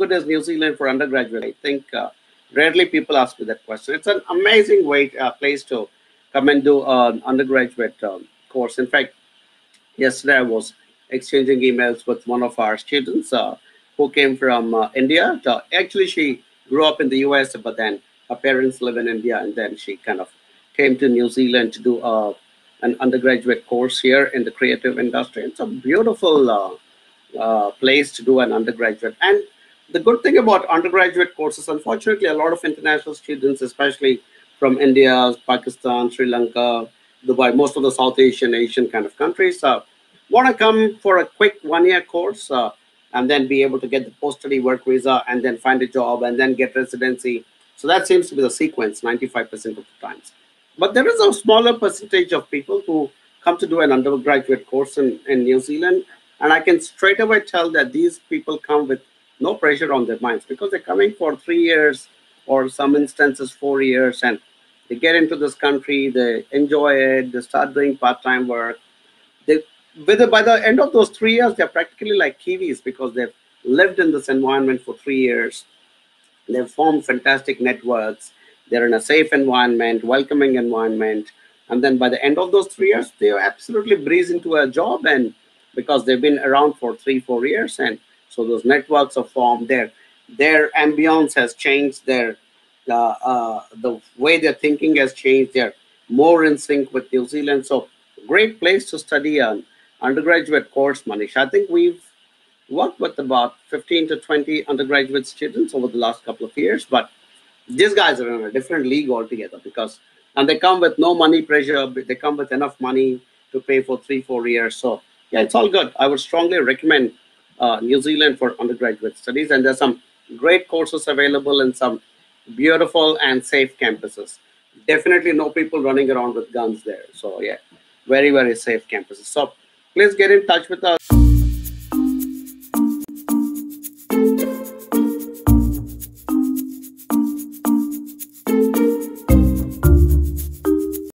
good is New Zealand for undergraduate? I think uh, rarely people ask me that question. It's an amazing way, uh, place to come and do an undergraduate um, course. In fact, yesterday I was exchanging emails with one of our students uh, who came from uh, India. So actually, she grew up in the US, but then her parents live in India, and then she kind of came to New Zealand to do uh, an undergraduate course here in the creative industry. It's a beautiful uh, uh, place to do an undergraduate. And the good thing about undergraduate courses, unfortunately, a lot of international students, especially from India, Pakistan, Sri Lanka, Dubai, most of the South Asian, Asian kind of countries, uh, want to come for a quick one-year course uh, and then be able to get the post-study work visa and then find a job and then get residency. So that seems to be the sequence 95% of the times. But there is a smaller percentage of people who come to do an undergraduate course in, in New Zealand. And I can straight away tell that these people come with no pressure on their minds because they're coming for three years or some instances four years and they get into this country, they enjoy it, they start doing part-time work. They, the, by the end of those three years, they're practically like Kiwis because they've lived in this environment for three years. They've formed fantastic networks. They're in a safe environment, welcoming environment. And then by the end of those three years, they absolutely breeze into a job and because they've been around for three, four years. And so those networks are formed. Their, their ambience has changed. Their, uh, uh, the way they're thinking has changed. They're more in sync with New Zealand. So great place to study an undergraduate course, Manish. I think we've worked with about 15 to 20 undergraduate students over the last couple of years, but these guys are in a different league altogether because and they come with no money pressure they come with enough money to pay for three four years so yeah it's all good i would strongly recommend Uh, new zealand for undergraduate studies and there's some great courses available in some beautiful and safe campuses. Definitely no people running around with guns there. So yeah very very safe campuses. So please get in touch with us